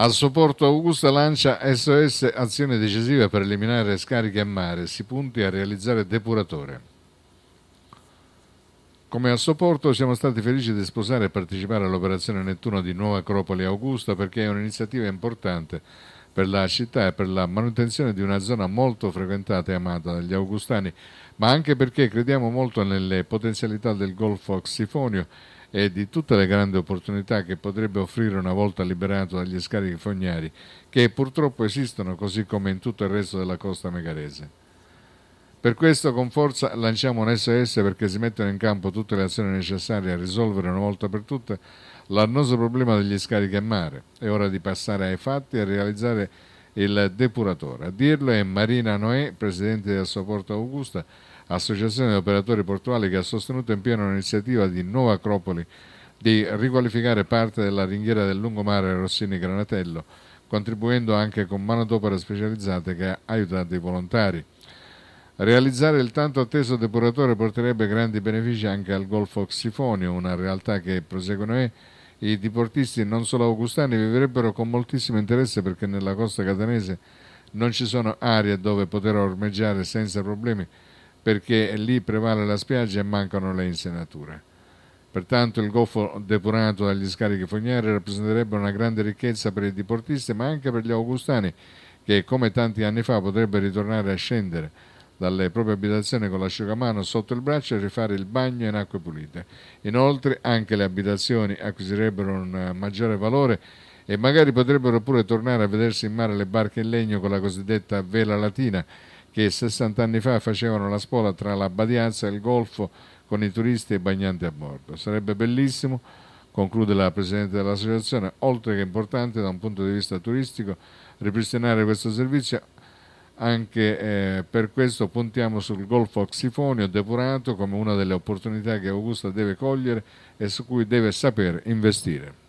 Al supporto Augusta lancia SOS azione decisiva per eliminare scariche a mare, si punti a realizzare depuratore. Come al supporto siamo stati felici di sposare e partecipare all'operazione Nettuno di Nuova Acropoli Augusta perché è un'iniziativa importante per la città e per la manutenzione di una zona molto frequentata e amata dagli augustani, ma anche perché crediamo molto nelle potenzialità del Golfo Xifonio e di tutte le grandi opportunità che potrebbe offrire una volta liberato dagli scarichi fognari, che purtroppo esistono così come in tutto il resto della costa megarese. Per questo con forza lanciamo un SOS perché si mettano in campo tutte le azioni necessarie a risolvere una volta per tutte l'annoso problema degli scarichi a mare. È ora di passare ai fatti e realizzare il depuratore. A dirlo è Marina Noè, presidente del Sopporto Augusta, associazione di operatori portuali che ha sostenuto in pieno l'iniziativa di Nuova Acropoli di riqualificare parte della ringhiera del lungomare Rossini-Granatello, contribuendo anche con manodopere specializzate che ha aiutato i volontari. Realizzare il tanto atteso depuratore porterebbe grandi benefici anche al Golfo Xifonio, una realtà che, proseguono i diportisti non solo augustani vivrebbero con moltissimo interesse perché nella costa catanese non ci sono aree dove poter ormeggiare senza problemi perché lì prevale la spiaggia e mancano le insenature. Pertanto il goffo depurato dagli scarichi fognari rappresenterebbe una grande ricchezza per i diportisti ma anche per gli augustani che come tanti anni fa potrebbero ritornare a scendere dalle proprie abitazioni con l'asciugamano sotto il braccio e rifare il bagno in acque pulite. Inoltre anche le abitazioni acquisirebbero un maggiore valore e magari potrebbero pure tornare a vedersi in mare le barche in legno con la cosiddetta vela latina che 60 anni fa facevano la spola tra la Badiazza e il Golfo con i turisti e i bagnanti a bordo. Sarebbe bellissimo, conclude la Presidente dell'Associazione, oltre che importante da un punto di vista turistico, ripristinare questo servizio anche eh, per questo puntiamo sul Golfo Xifonio depurato come una delle opportunità che Augusta deve cogliere e su cui deve sapere investire.